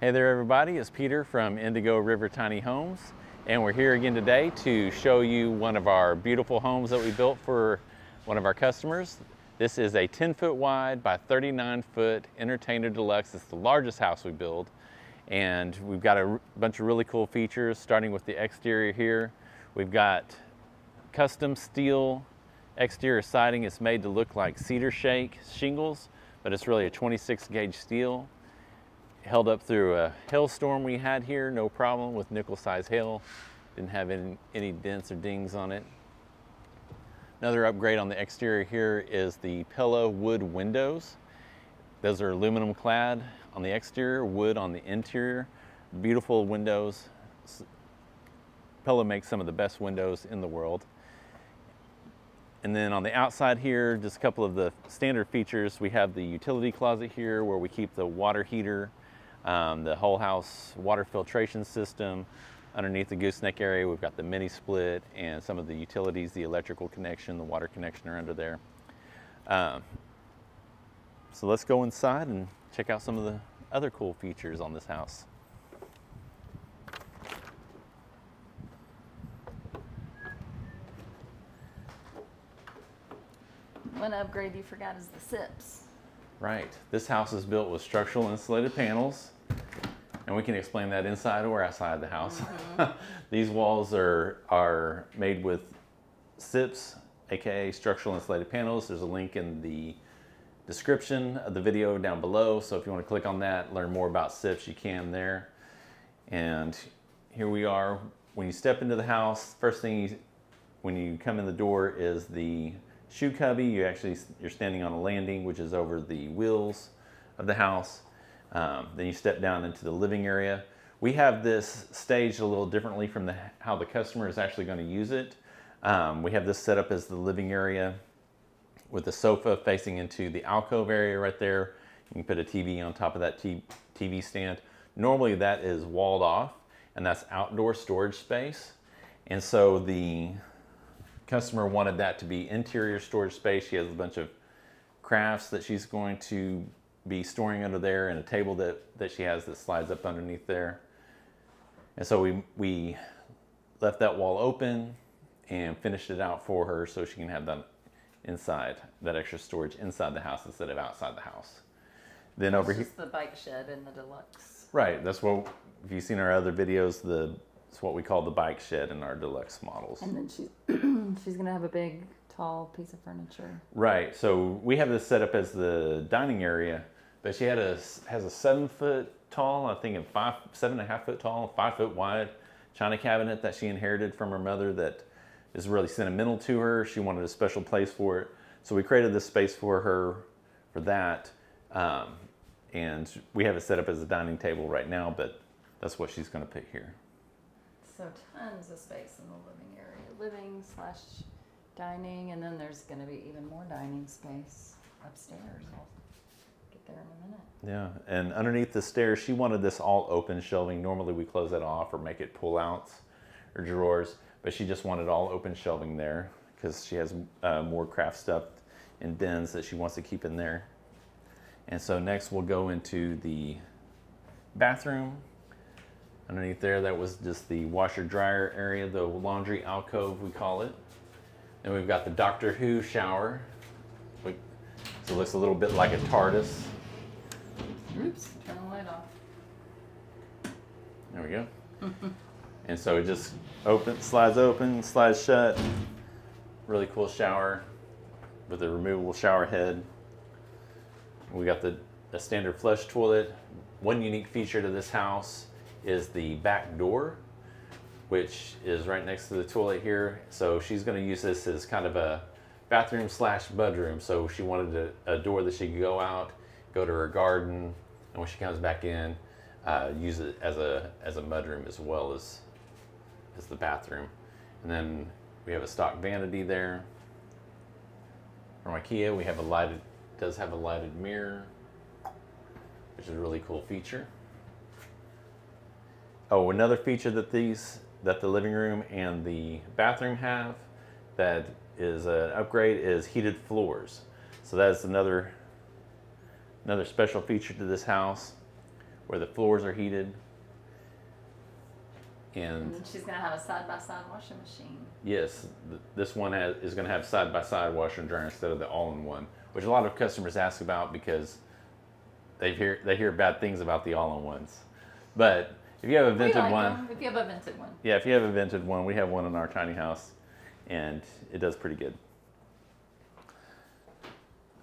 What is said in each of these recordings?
Hey there everybody, it's Peter from Indigo River Tiny Homes and we're here again today to show you one of our beautiful homes that we built for one of our customers. This is a 10 foot wide by 39 foot Entertainer Deluxe. It's the largest house we build and we've got a bunch of really cool features starting with the exterior here. We've got custom steel exterior siding. It's made to look like cedar shake shingles but it's really a 26 gauge steel held up through a hailstorm we had here, no problem with nickel size hail. Didn't have any, any dents or dings on it. Another upgrade on the exterior here is the Pella wood windows. Those are aluminum clad on the exterior, wood on the interior. Beautiful windows. Pella makes some of the best windows in the world. And then on the outside here, just a couple of the standard features. We have the utility closet here where we keep the water heater um, the whole house water filtration system. Underneath the gooseneck area, we've got the mini split and some of the utilities, the electrical connection, the water connection are under there. Um, so let's go inside and check out some of the other cool features on this house. One upgrade you forgot is the SIPs. Right. This house is built with structural insulated panels and we can explain that inside or outside the house. Mm-hmm. These walls are, are made with SIPs, aka structural insulated panels. There's a link in the description of the video down below. So if you want to click on that, learn more about SIPs, you can there. And here we are. When you step into the house, first thing you, when you come in the door is the shoe cubby. You actually, you're standing on a landing, which is over the wheels of the house. Um, then you step down into the living area. We have this staged a little differently from the, how the customer is actually going to use it. Um, we have this set up as the living area with the sofa facing into the alcove area right there. You can put a TV on top of that TV stand. Normally that is walled off and that's outdoor storage space. And so the customer wanted that to be interior storage space. She has a bunch of crafts that she's going to be storing under there and a table that, that she has that slides up underneath there. And so we, we left that wall open and finished it out for her so she can have that inside, that extra storage inside the house instead of outside the house. Then over here. the bike shed in the deluxe. Right. That's what, if you've seen our other videos, the it's what we call the bike shed in our deluxe models. And then she's she's gonna have a big tall piece of furniture. Right. So we have this set up as the dining area but she had a has a seven foot tall, I think, and five seven and a half foot tall, five foot wide china cabinet that she inherited from her mother that is really sentimental to her. She wanted a special place for it, so we created this space for her for that. Um, and we have it set up as a dining table right now, but that's what she's going to put here. So tons of space in the living area, living slash dining, and then there's going to be even more dining space upstairs Get there in a minute. Yeah, and underneath the stairs, she wanted this all open shelving. Normally we close that off or make it pull outs or drawers, but she just wanted all open shelving there because she has uh, more craft stuff in bins that she wants to keep in there. And so next we'll go into the bathroom. Underneath there, that was just the washer dryer area, the laundry alcove, we call it. And we've got the Doctor Who shower. So it looks a little bit like a TARDIS. Oops, turn the light off. There we go. and so it just open, slides open, slides shut. Really cool shower with a removable shower head. We got the, the standard flush toilet. One unique feature to this house is the back door, which is right next to the toilet here. So she's gonna use this as kind of a bathroom slash bedroom. So she wanted a, a door that she could go out, go to her garden, and when she comes back in, uh, use it as a as a mudroom as well as as the bathroom. And then we have a stock vanity there. From IKEA, we have a lighted does have a lighted mirror, which is a really cool feature. Oh, another feature that these that the living room and the bathroom have that is an upgrade is heated floors. So that's another another special feature to this house. where the floors are heated. And And she's gonna have a side-by-side washing machine. yes, th- this one has, is going to have side by side washer and dryer instead of the all in one, which a lot of customers ask about because they hear they hear bad things about the all in ones. But if you have a vented like one, them, If you have a vented one. yeah, if you have a vented one, we have one in our tiny house, and it does pretty good.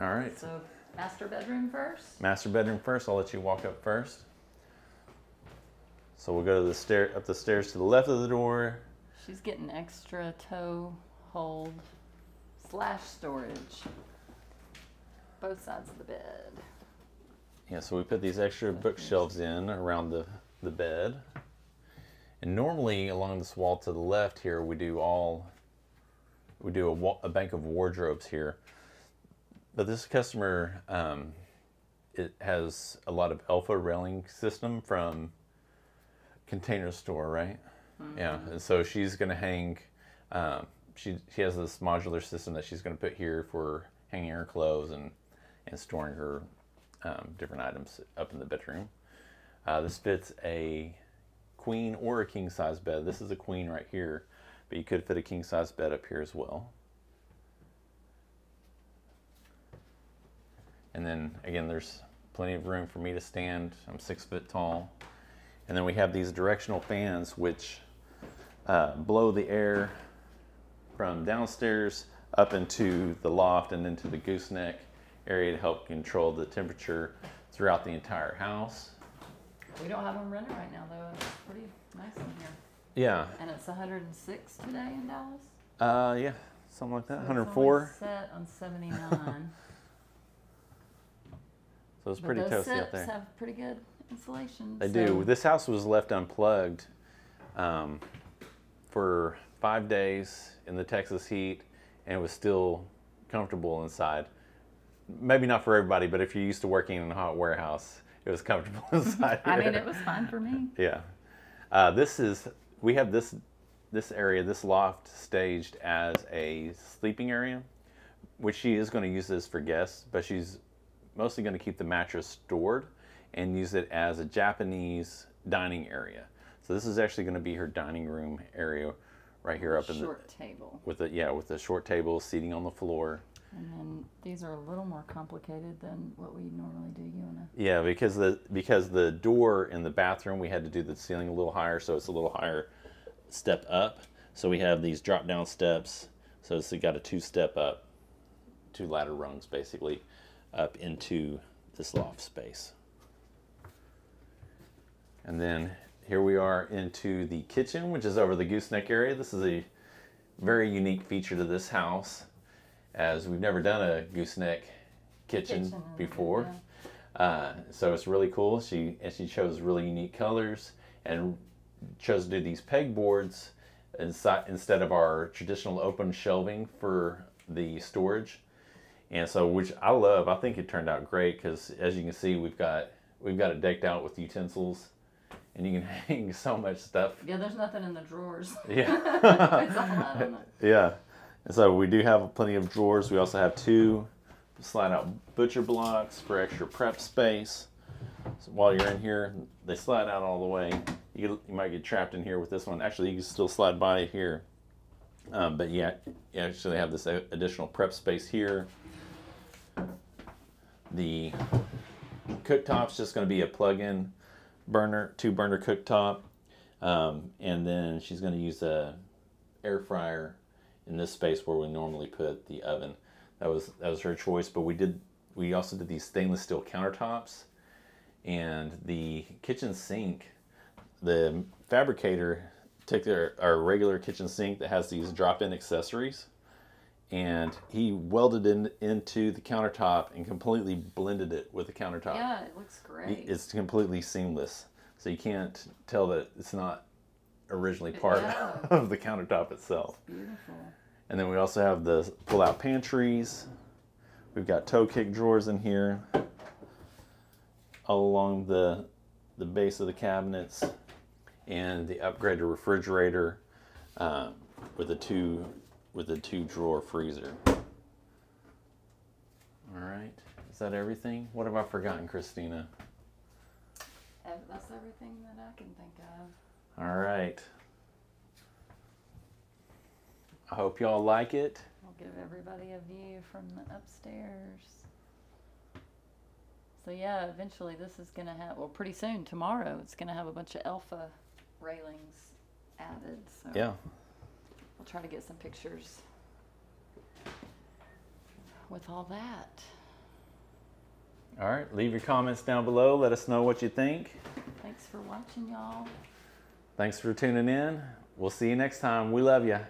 All right. So master bedroom first. Master bedroom first. I'll let you walk up first. So we'll go to the stair up the stairs to the left of the door. She's getting extra toe hold slash storage. Both sides of the bed. Yeah, so we put these extra bookshelves in around the, the bed. And normally along this wall to the left here, we do all, we do a, a bank of wardrobes here. But this customer, um, it has a lot of Elfa railing system from Container Store, right? Yeah, and so she's gonna hang. Um, she she has this modular system that she's gonna put here for hanging her clothes and and storing her um, different items up in the bedroom. Uh, this fits a queen or a king size bed. This is a queen right here, but you could fit a king size bed up here as well. And then again, there's plenty of room for me to stand. I'm six foot tall. And then we have these directional fans which uh, blow the air from downstairs up into the loft and into the gooseneck area to help control the temperature throughout the entire house. We don't have them running right now though. It's pretty nice in here. Yeah, And it's 106 today in Dallas. uh, yeah, something like that. So it's 104. Set on 79. So it's But pretty those toasty out there. have pretty good insulation. They so- do. This house was left unplugged um, for five days in the Texas heat, and it was still comfortable inside. Maybe not for everybody, but if you're used to working in a hot warehouse, it was comfortable inside. I mean, it was fine for me. Yeah. Uh, this is we have this this area, this loft staged as a sleeping area, which she is going to use this for guests, but she's mostly going to keep the mattress stored and use it as a Japanese dining area. So this is actually going to be her dining room area right here up in the Short table. with the yeah with the short table seating on the floor. And then these are a little more complicated than what we normally do. You wanna? Yeah, because the because the door in the bathroom we had to do the ceiling a little higher, so it's a little higher step up. So we have these drop down steps. So it's got a two step up, two ladder rungs basically, up into this loft space. And then here we are into the kitchen, which is over the gooseneck area. This is a very unique feature to this house, as we've never done a gooseneck kitchen, Kitchen, before. yeah. Uh, so it's really cool. She and she chose really unique colors and chose to do these pegboards inside instead of our traditional open shelving for the storage. And so, which I love. I think it turned out great because, as you can see, we've got we've got it decked out with utensils, and you can hang so much stuff. Yeah, there's nothing in the drawers. Yeah. it's all out on the Yeah. And so we do have plenty of drawers. We also have two slide out butcher blocks for extra prep space. So while you're in here, they slide out all the way. You, you might get trapped in here with this one. Actually, you can still slide by here. Um, but yeah, you actually have this additional prep space here. The cooktop's just going to be a plug-in burner, two burner cooktop. Um, and then she's going to use a air fryer in this space where we normally put the oven. That was that was her choice, but we did we also did these stainless steel countertops and the kitchen sink. The fabricator took their our regular kitchen sink that has these drop-in accessories and he welded in into the countertop and completely blended it with the countertop. Yeah, it looks great. It's completely seamless. So you can't tell that it's not originally part Yeah. of the countertop itself. Beautiful. And then we also have the pull out pantries. We've got toe kick drawers in here along the the base of the cabinets and the upgraded refrigerator uh, with a two with a two drawer freezer. All right. Is that everything? What have I forgotten, Christina? that's everything that I can think of. All right. I hope y'all like it. We'll give everybody a view from the upstairs. So yeah, eventually this is gonna have, well, pretty soon, tomorrow, it's gonna have a bunch of Elfa railings added, so. Yeah. We'll try to get some pictures with all that. All right. Leave your comments down below. Let us know what you think. Thanks for watching, y'all. Thanks for tuning in. We'll see you next time. We love you.